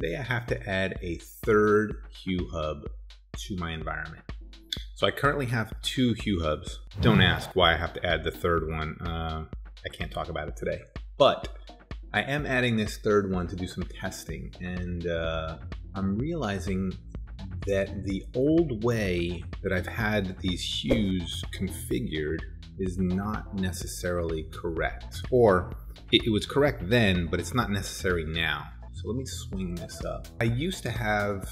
Today I have to add a third Hue hub to my environment. So I currently have two Hue hubs. Don't ask why I have to add the third one. Uh, I can't talk about it today. But I am adding this third one to do some testing and uh, I'm realizing that the old way that I've had these hues configured is not necessarily correct. Or it, it was correct then, but it's not necessary now. So let me swing this up. I used to have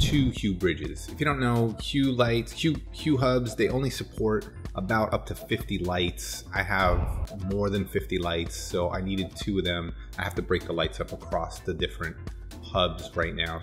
two Hue bridges. If you don't know, Hue lights, Hue, Hue hubs, they only support about up to 50 lights. I have more than 50 lights, so I needed two of them. I have to break the lights up across the different hubs right now.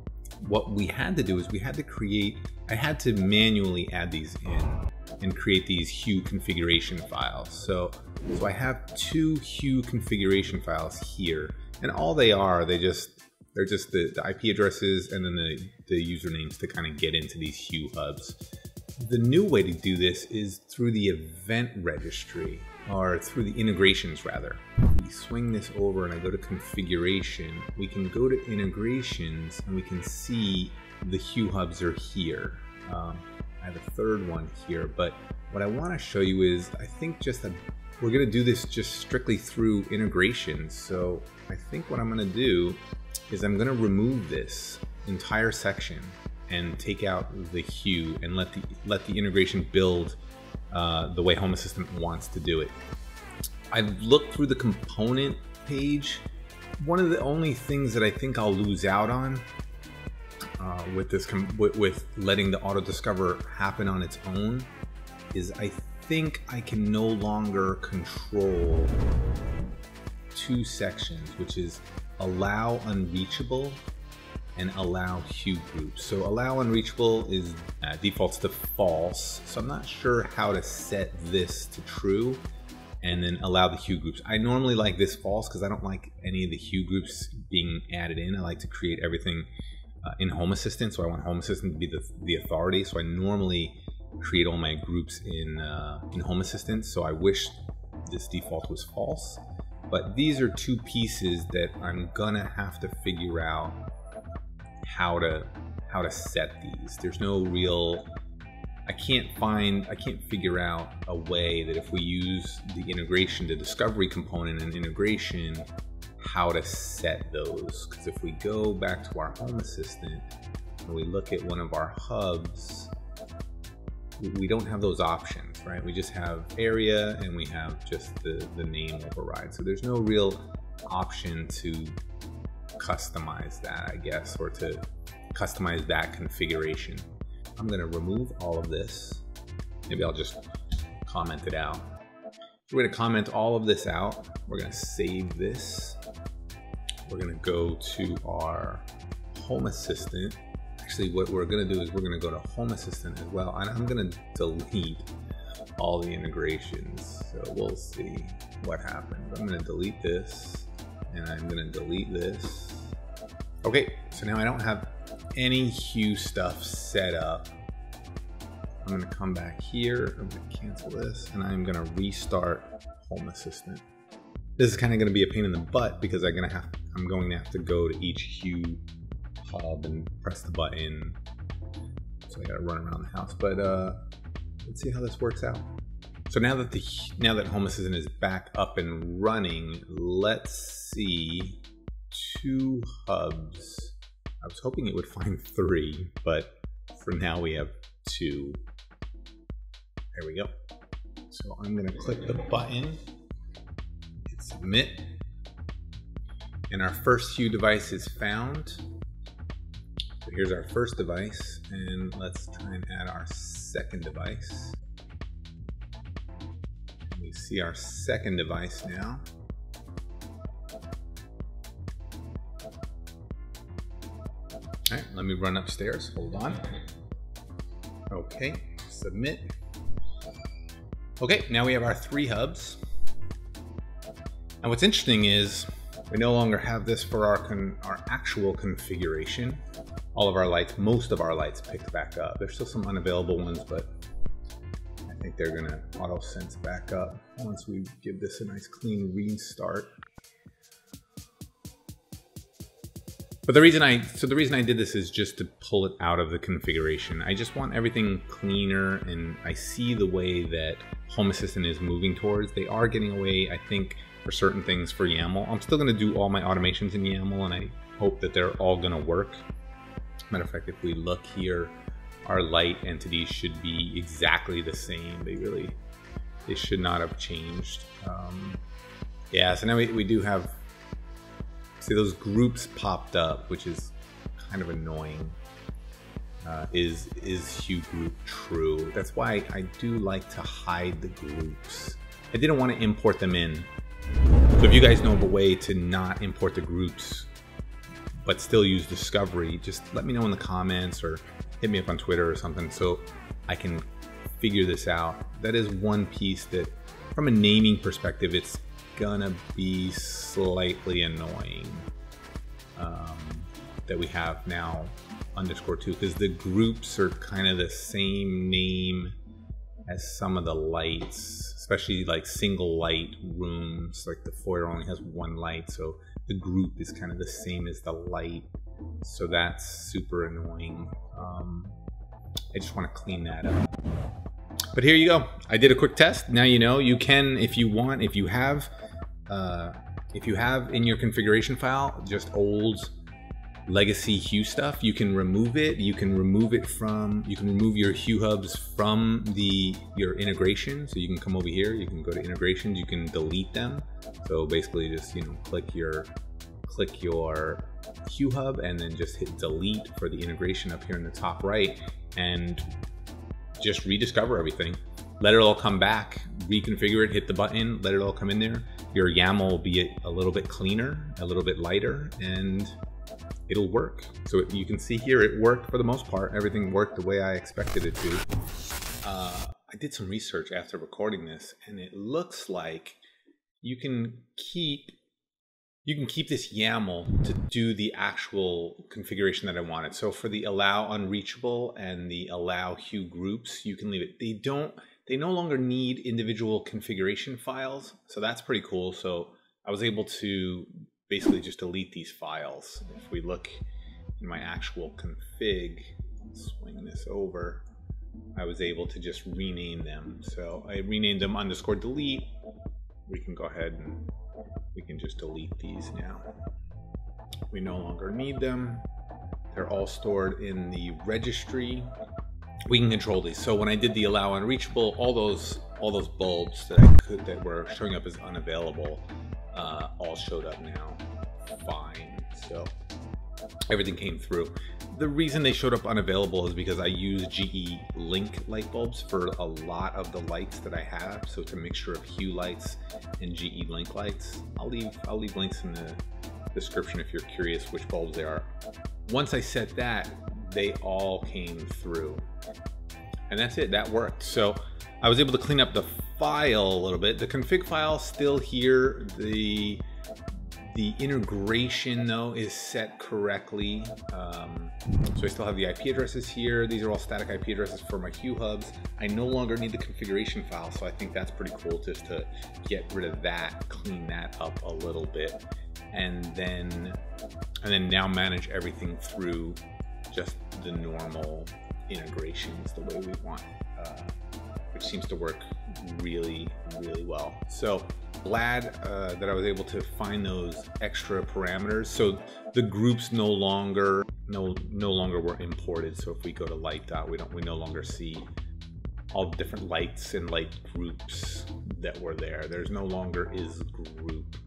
What we had to do is we had to create, I had to manually add these in and create these Hue configuration files. So, so I have two Hue configuration files here and all they are, they just they're just the, the IP addresses and then the, the usernames to kind of get into these Hue hubs. The new way to do this is through the event registry, or through the integrations rather. We swing this over and I go to configuration. We can go to integrations and we can see the Hue hubs are here. Um, I have a third one here, but what I want to show you is I think just a, we're going to do this just strictly through integrations. So I think what I'm going to do is I'm going to remove this entire section and take out the hue and let the let the integration build uh, the way Home Assistant wants to do it. I've looked through the component page. One of the only things that I think I'll lose out on uh, with this with letting the auto discover happen on its own is I think I can no longer control two sections, which is allow unreachable and allow hue groups. So allow unreachable is uh, defaults to false. So I'm not sure how to set this to true and then allow the hue groups. I normally like this false because I don't like any of the hue groups being added in. I like to create everything uh, in Home Assistant. So I want Home Assistant to be the, the authority. So I normally create all my groups in, uh, in Home Assistant. So I wish this default was false. But these are two pieces that I'm gonna have to figure out how to how to set these. There's no real I can't find I can't figure out a way that if we use the integration, the discovery component and integration, how to set those. Because if we go back to our home assistant and we look at one of our hubs, we don't have those options, right? We just have area and we have just the, the name override. So there's no real option to customize that, I guess, or to customize that configuration. I'm gonna remove all of this. Maybe I'll just comment it out. So We're gonna comment all of this out. We're gonna save this. We're gonna go to our Home Assistant actually what we're gonna do is we're gonna go to Home Assistant as well, and I'm gonna delete all the integrations. So we'll see what happens. I'm gonna delete this, and I'm gonna delete this. Okay, so now I don't have any Hue stuff set up. I'm gonna come back here, I'm gonna cancel this, and I'm gonna restart Home Assistant. This is kind of gonna be a pain in the butt because I'm gonna have, I'm going to have to go to each Hue hub and press the button. So I gotta run around the house, but uh, let's see how this works out. So now that the now that Home Assistant is back up and running, let's see two hubs. I was hoping it would find three, but for now we have two. There we go. So I'm gonna click the button, hit submit, and our first Hue device is found. Here's our first device, and let's try and add our second device. We see our second device now. All right, let me run upstairs. Hold on. Okay, submit. Okay, now we have our three hubs. And what's interesting is we no longer have this for our, our actual configuration all of our lights, most of our lights picked back up. There's still some unavailable ones, but I think they're gonna auto sense back up once we give this a nice clean restart. But the reason I so the reason I did this is just to pull it out of the configuration. I just want everything cleaner and I see the way that Home Assistant is moving towards. They are getting away, I think, for certain things for YAML. I'm still gonna do all my automations in YAML and I hope that they're all gonna work. Matter of fact, if we look here, our light entities should be exactly the same. They really, they should not have changed. Um, yeah, so now we, we do have See, those groups popped up, which is kind of annoying. Uh, is is hue group true? That's why I do like to hide the groups. I didn't want to import them in. So if you guys know of a way to not import the groups, but still use Discovery, just let me know in the comments or hit me up on Twitter or something so I can figure this out. That is one piece that, from a naming perspective, it's gonna be slightly annoying um, that we have now underscore two because the groups are kind of the same name as some of the lights, especially like single light rooms. Like the foyer only has one light, so the group is kind of the same as the light. So that's super annoying. Um, I just want to clean that up. But here you go. I did a quick test. Now you know you can, if you want, if you have uh, if you have in your configuration file just old legacy hue stuff, you can remove it. You can remove it from, you can remove your hue hubs from the your integration. So you can come over here, you can go to integrations, you can delete them. So basically just, you know, click your click your hue hub and then just hit delete for the integration up here in the top right and just rediscover everything let it all come back, reconfigure it, hit the button, let it all come in there. Your YAML will be a little bit cleaner, a little bit lighter, and it'll work. So you can see here, it worked for the most part. Everything worked the way I expected it to. Uh, I did some research after recording this, and it looks like you can keep you can keep this YAML to do the actual configuration that I wanted. So for the allow unreachable and the allow hue groups, you can leave it. They don't they no longer need individual configuration files. So that's pretty cool. So I was able to basically just delete these files. If we look in my actual config, swing this over, I was able to just rename them. So I renamed them underscore delete. We can go ahead and we can just delete these now. We no longer need them. They're all stored in the registry we can control these. So when I did the allow unreachable, all those all those bulbs that I could that were showing up as unavailable uh, all showed up now fine. So everything came through. The reason they showed up unavailable is because I use GE Link light bulbs for a lot of the lights that I have. So it's a mixture of Hue lights and GE Link lights. I'll leave I'll leave links in the description if you're curious which bulbs they are. Once I set that, they all came through. And that's it, that worked. So I was able to clean up the file a little bit. The config file still here. The the integration though is set correctly. Um, so I still have the IP addresses here. These are all static IP addresses for my Hue hubs. I no longer need the configuration file, so I think that's pretty cool just to get rid of that, clean that up a little bit, and then and then now manage everything through just the normal integrations the way we want, uh, which seems to work really, really well. So glad uh, that I was able to find those extra parameters. So the groups no longer no no longer were imported. So if we go to light dot, we don't we no longer see all different lights and light groups that were there. There's no longer is group.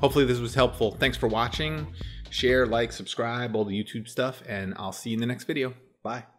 Hopefully this was helpful. Thanks for watching share, like, subscribe, all the YouTube stuff, and I'll see you in the next video. Bye.